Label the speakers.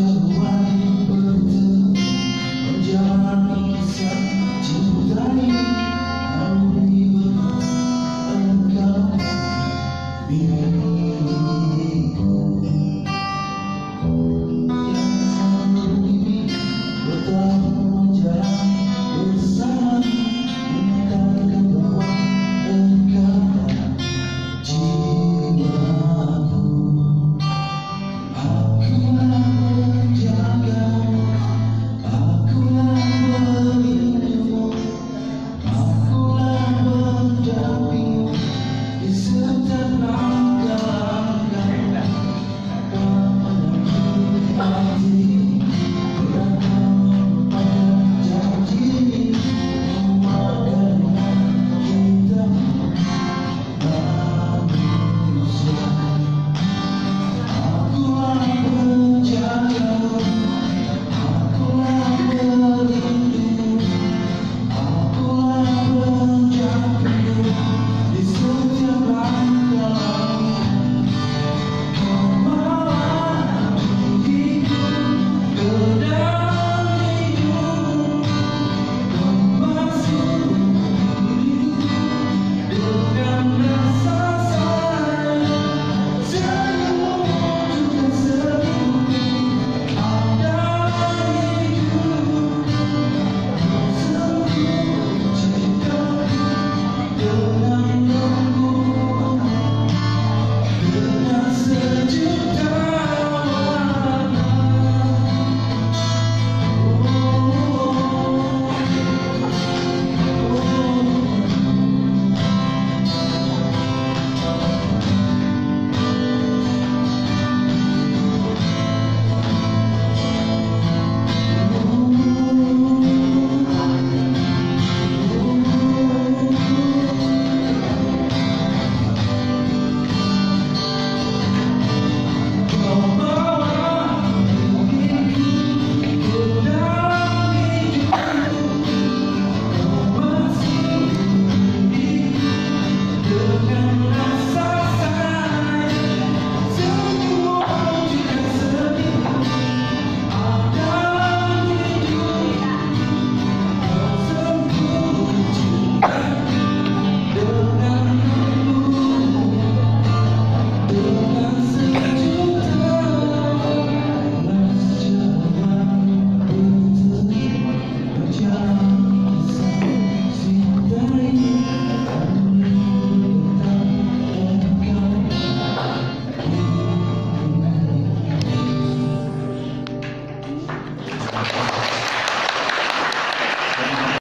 Speaker 1: Jesus.